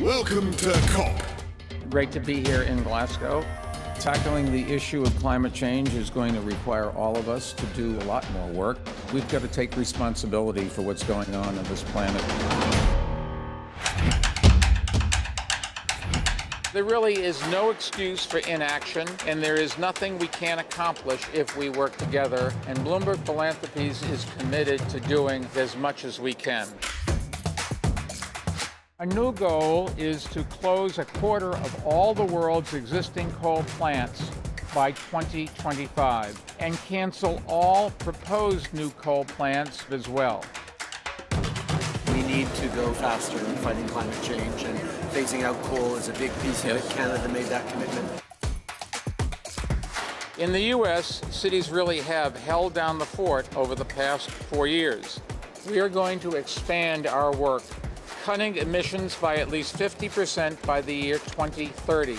Welcome to COP. Great to be here in Glasgow. Tackling the issue of climate change is going to require all of us to do a lot more work. We've got to take responsibility for what's going on on this planet. There really is no excuse for inaction, and there is nothing we can't accomplish if we work together. And Bloomberg Philanthropies is committed to doing as much as we can. A new goal is to close a quarter of all the world's existing coal plants by 2025 and cancel all proposed new coal plants as well. We need to go faster in fighting climate change, and phasing out coal is a big piece of it. Canada made that commitment. In the U.S., cities really have held down the fort over the past four years. We are going to expand our work, cutting emissions by at least 50% by the year 2030.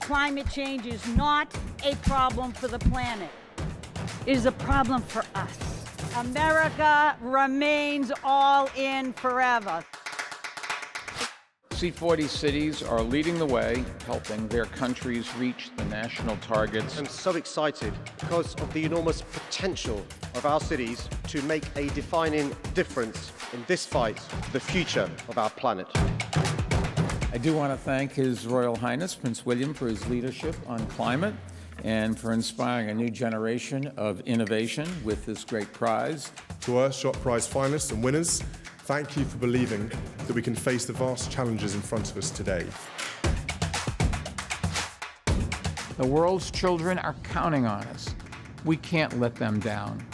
Climate change is not a problem for the planet. It is a problem for us. America remains all in forever. C40 cities are leading the way, helping their countries reach the national targets. I'm so excited because of the enormous potential of our cities to make a defining difference in this fight for the future of our planet. I do want to thank His Royal Highness Prince William for his leadership on climate and for inspiring a new generation of innovation with this great prize. To our Shot Prize finalists and winners, thank you for believing that we can face the vast challenges in front of us today. The world's children are counting on us. We can't let them down.